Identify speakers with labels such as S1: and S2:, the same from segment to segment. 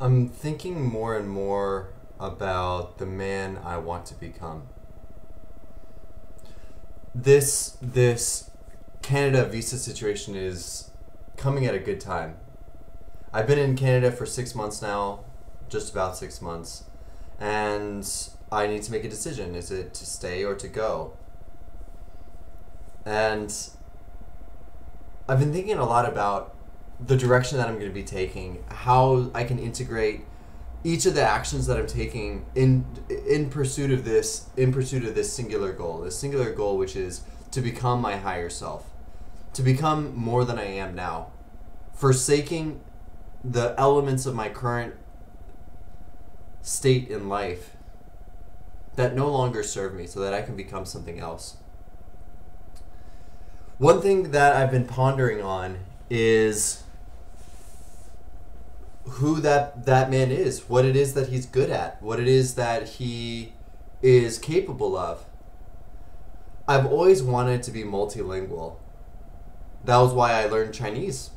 S1: I'm thinking more and more about the man I want to become. This this Canada visa situation is coming at a good time. I've been in Canada for 6 months now, just about 6 months, and I need to make a decision. Is it to stay or to go? And I've been thinking a lot about the direction that I'm going to be taking, how I can integrate each of the actions that I'm taking in in pursuit of this in pursuit of this singular goal, this singular goal which is to become my higher self, to become more than I am now, forsaking the elements of my current state in life that no longer serve me so that I can become something else. One thing that I've been pondering on is who that that man is, what it is that he's good at, what it is that he is capable of. I've always wanted to be multilingual. That was why I learned Chinese.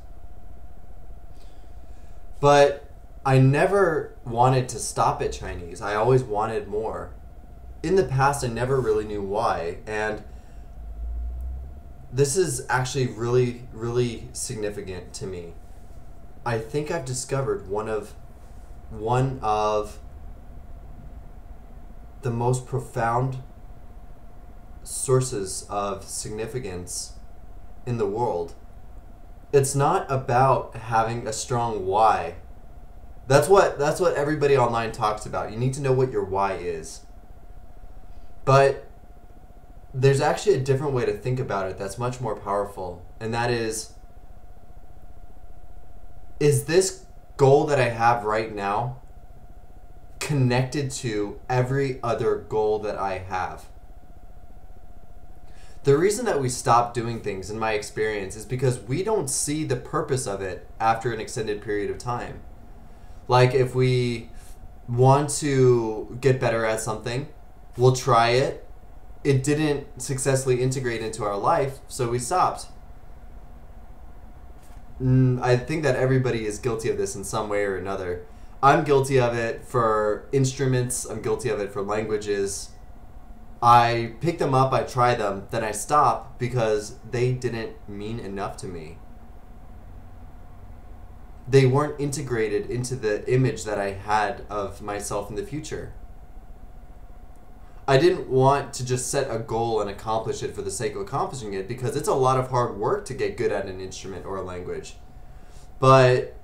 S1: But I never wanted to stop at Chinese. I always wanted more. In the past, I never really knew why. And this is actually really, really significant to me. I think I've discovered one of one of the most profound sources of significance in the world. It's not about having a strong why. That's what that's what everybody online talks about. You need to know what your why is. But there's actually a different way to think about it that's much more powerful, and that is is this goal that I have right now connected to every other goal that I have? The reason that we stop doing things, in my experience, is because we don't see the purpose of it after an extended period of time. Like, if we want to get better at something, we'll try it. It didn't successfully integrate into our life, so we stopped. Mm, I think that everybody is guilty of this in some way or another. I'm guilty of it for instruments, I'm guilty of it for languages. I pick them up, I try them, then I stop because they didn't mean enough to me. They weren't integrated into the image that I had of myself in the future. I didn't want to just set a goal and accomplish it for the sake of accomplishing it because it's a lot of hard work to get good at an instrument or a language. But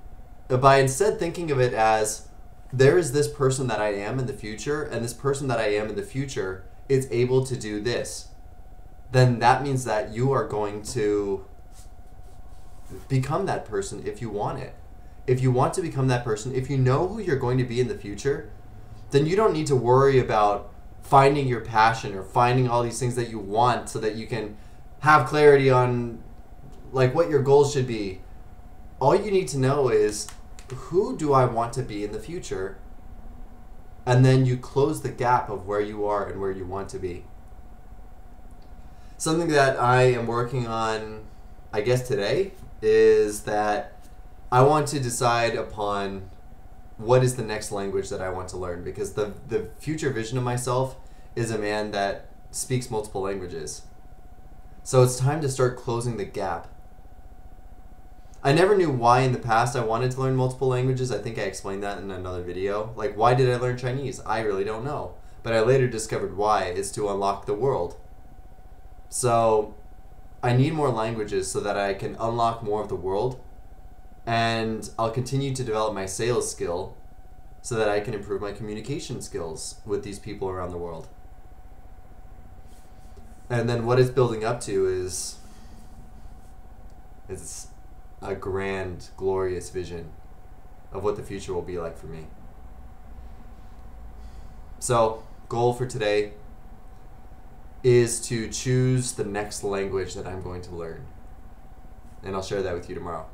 S1: by instead thinking of it as there is this person that I am in the future, and this person that I am in the future is able to do this, then that means that you are going to become that person if you want it. If you want to become that person, if you know who you're going to be in the future, then you don't need to worry about finding your passion or finding all these things that you want so that you can have clarity on like what your goals should be. All you need to know is who do i want to be in the future? And then you close the gap of where you are and where you want to be. Something that i am working on i guess today is that i want to decide upon what is the next language that I want to learn because the the future vision of myself is a man that speaks multiple languages. So it's time to start closing the gap. I never knew why in the past I wanted to learn multiple languages. I think I explained that in another video. Like why did I learn Chinese? I really don't know. But I later discovered why is to unlock the world. So I need more languages so that I can unlock more of the world and I'll continue to develop my sales skill so that I can improve my communication skills with these people around the world. And then what it's building up to is it's a grand, glorious vision of what the future will be like for me. So, goal for today is to choose the next language that I'm going to learn. And I'll share that with you tomorrow.